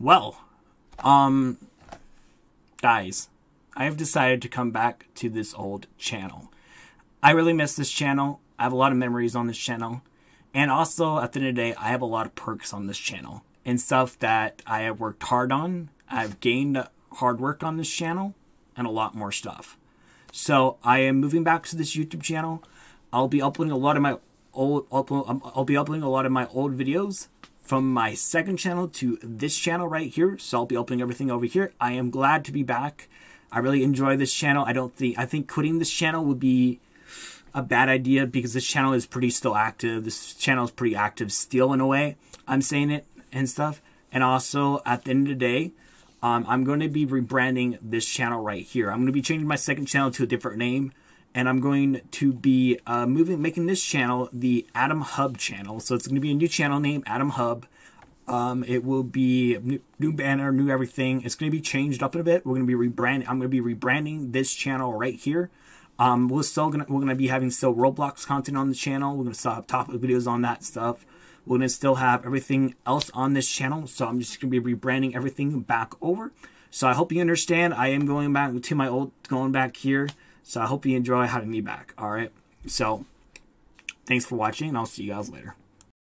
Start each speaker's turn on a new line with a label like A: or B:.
A: Well, um, guys, I have decided to come back to this old channel. I really miss this channel. I have a lot of memories on this channel. And also, at the end of the day, I have a lot of perks on this channel and stuff that I have worked hard on. I've gained hard work on this channel and a lot more stuff. So I am moving back to this YouTube channel. I'll be uploading a lot of my old I'll be uploading a lot of my old videos from my second channel to this channel right here. So I'll be uploading everything over here. I am glad to be back. I really enjoy this channel. I don't think I think quitting this channel would be a bad idea because this channel is pretty still active. This channel is pretty active still in a way. I'm saying it and stuff. And also at the end of the day, um, I'm going to be rebranding this channel right here. I'm going to be changing my second channel to a different name. And I'm going to be uh, moving, making this channel the Adam Hub channel. So it's going to be a new channel name, Adam Hub. Um, it will be new, new, banner, new everything. It's going to be changed up in a bit. We're going to be rebranding. I'm going to be rebranding this channel right here. Um, we're still gonna we're gonna be having still Roblox content on the channel. We're gonna still have topic videos on that stuff. We're gonna still have everything else on this channel. So I'm just gonna be rebranding everything back over. So I hope you understand. I am going back to my old going back here. So I hope you enjoy having me back. All right. So thanks for watching, and I'll see you guys later.